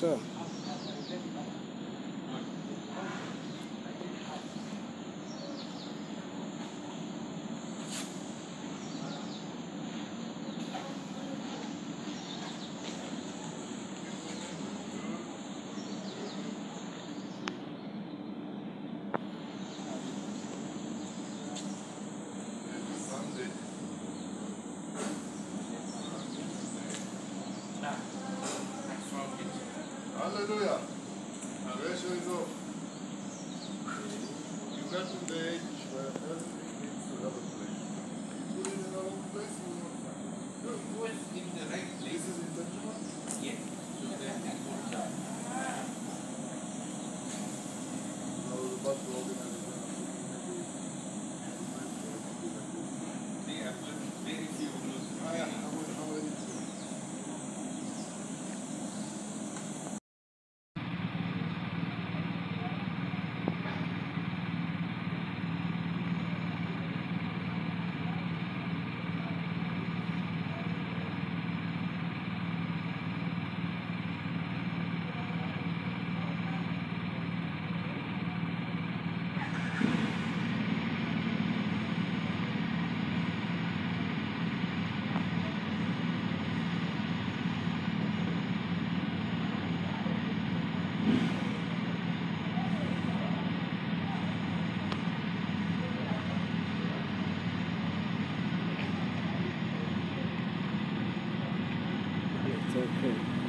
So. You to have a place. In the place, in the right place. Yes. Okay.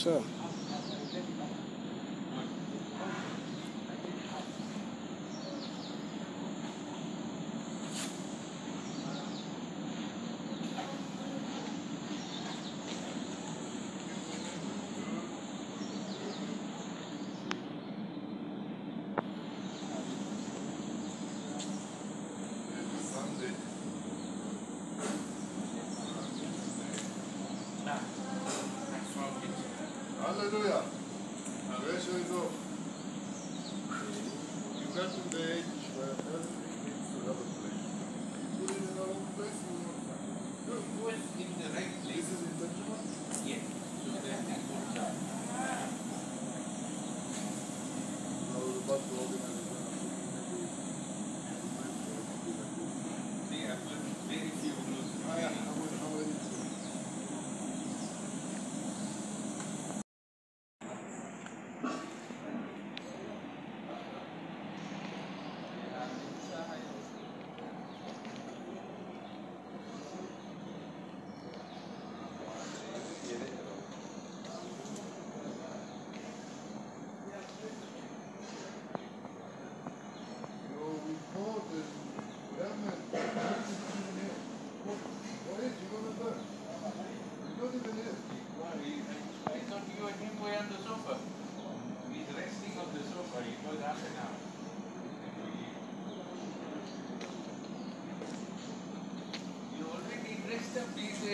So. Hallelujah. Pressure is off. You got to the age where everything needs to have a place. You put it in the wrong place, you not find it. Good. was in the right This is intentional? Yes. So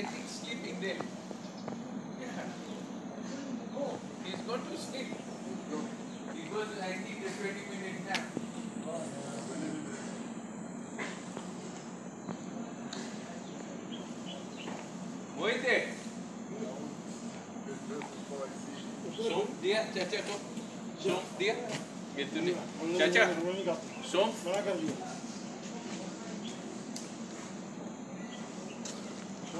think sleeping there. Yeah. No, he's going to sleep. He was I need a 20 minute nap. Wait there. Som, dear, chacha, som. dear, get to me, Caca. Som.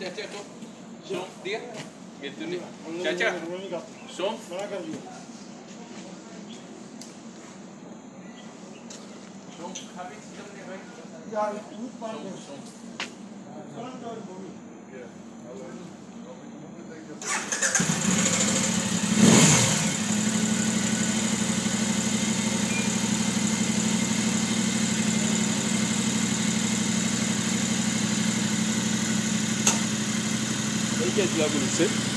Yeah. pièces de la Volkswagen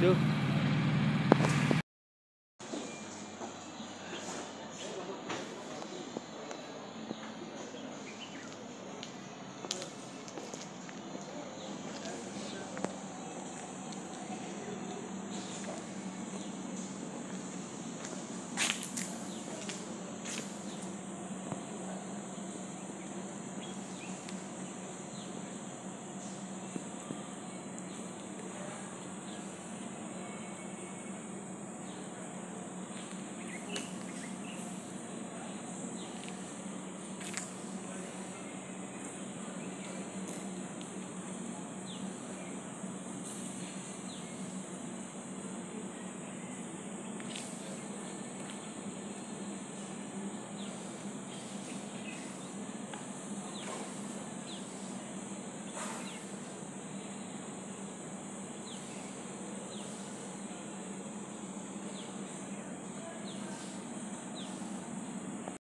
Duh.